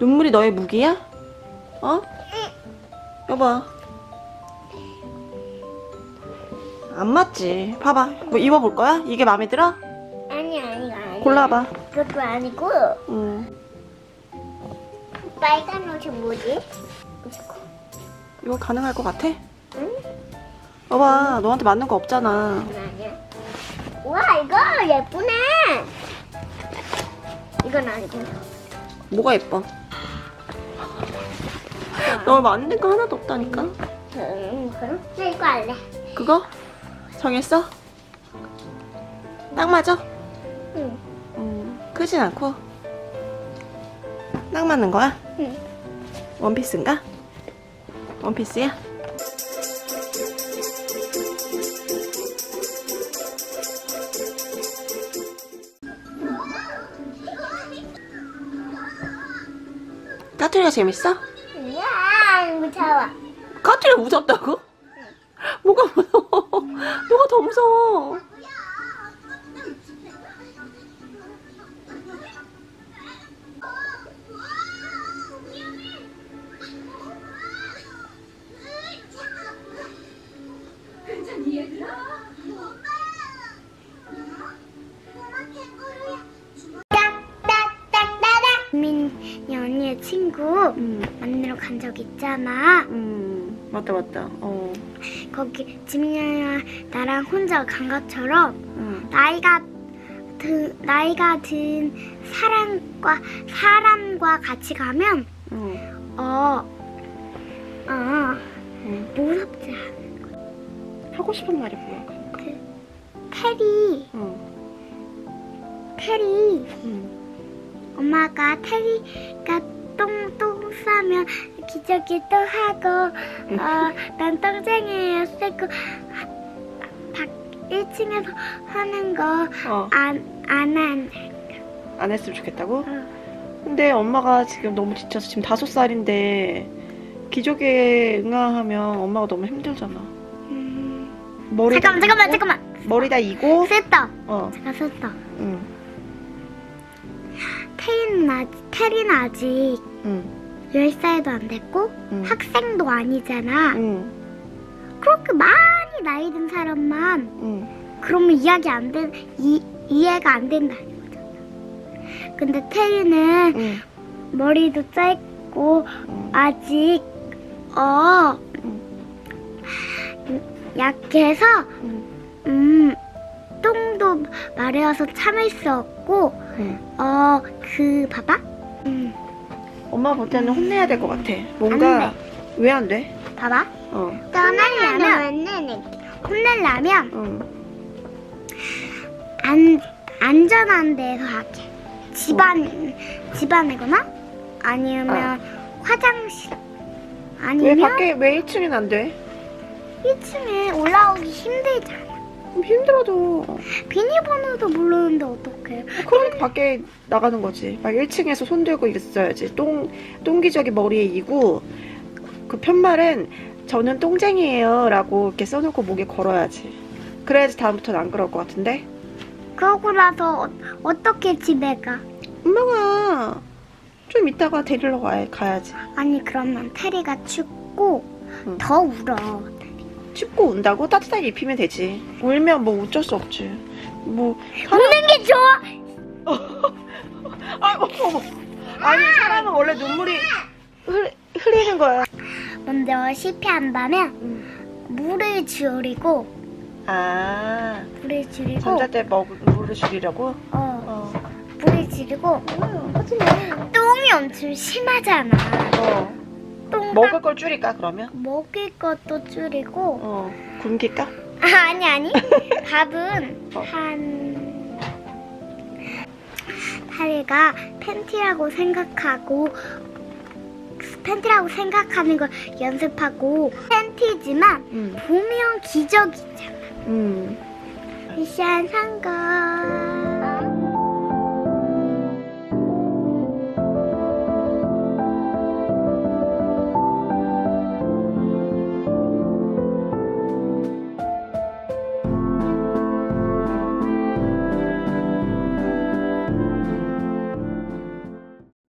눈물이 너의 무기야? 어? 여봐. 안 맞지. 봐봐. 뭐 입어볼 거야? 이게 마음에 들어? 아니 아니 아니. 골라봐. 그것도 아니고 응. 빨간 옷이 뭐지? 이거 가능할 것 같아? 응? 여봐. 너한테 맞는 거 없잖아. 아니야. 와 이거 예쁘네. 이건 아니고. 뭐가 예뻐? 너 맞는 거 하나도 없다니까? 음 그럼 나 이거 할래. 그거? 정했어? 딱 맞아? 응. 음, 크진 않고? 딱 맞는 거야? 응. 원피스인가? 원피스야? 까투리가 재밌어? 야 무서워. 까투리가 무섭다고? 뭐가 무서워? 뭐가 더 무서워? 음, 만나러 간적 있잖아. 음, 맞다, 맞다. 어, 거기 지민이랑 나랑 혼자 간 것처럼 음, 나이가 드, 나이가 든 사람과 사람과 같이 가면 음, 어, 어 음. 무섭지 않아. 하고 싶은 말이 뭐야? 그 테리 응, 테리 응. 엄마가 테리가 똥똥 싸면 기저귀 또 하고 어 난 똥쟁이에요 쓰고 박 1층에서 하는 거 어, 안안 한. 안 했으면 좋겠다고? 어. 근데 엄마가 지금 너무 지쳐서 지금 다섯 살인데 기저귀에 응아하면 엄마가 너무 힘들잖아. 음. 머리 잠깐만 잠깐만 잠깐만 머리 다 이고 셌다 어, 제가 셌다 응, 테리는 아직 테리는 아직 응, 10살도 안 됐고 응, 학생도 아니잖아. 응, 그렇게 많이 나이 든 사람만 응, 그러면 이야기 안 된, 이, 이해가 안 된다는 거잖아 근데 테리는 응, 머리도 짧고 응, 아직 어 응, 약해서 응, 음 똥도 마려워서 참을 수 없고 응. 어그 봐봐. 음 엄마 볼 때는 혼내야 될 것 같아. 뭔가 안왜안 돼? 봐봐. 어, 떠나려면 혼내려면 응, 안 안전한 데서 하게. 집안 집안이거나? 아니면 화장실? 왜 아니면 밖에 왜 1층엔 안 돼? 1층에 올라오기 힘들잖아. 좀 힘들어도 비밀번호도 모르는데 어떡해 그러니까 밖에 나가는 거지. 막 1층에서 손 들고 있어야지. 똥, 똥기저귀 머리에 이고, 그 편말은 저는 똥쟁이에요. 라고 이렇게 써놓고 목에 걸어야지. 그래야지 다음부터는 안 그럴 것 같은데? 그러고 나서 어, 어떻게 집에 가 엄마가 좀 이따가 데리러 가, 가야지. 아니 그러면 테리가 춥고 응. 더 울어 춥고 운다고 따뜻하게 입히면 되지. 울면 뭐 어쩔 수 없지. 뭐, 우는 게 좋아 아, 어머. 아니, 사람은 원래 눈물이 흘, 흘리는 거야. 먼저 실패한다면 물을 줄이고 아, 물을 줄이고 잠잘 때 먹, 물을 줄이려고? 어 어. 물을 줄이고 마. 똥이 엄청 심하잖아 어. 똥 먹을 걸 줄일까, 그러면? 먹을 것도 줄이고 어. 굶길까? 아, 아니 아니 밥은 어. 한 타리가 팬티라고 생각하고 팬티라고 생각하는 걸 연습하고 팬티지만 응. 보면 기적이잖아 응. 미션 성공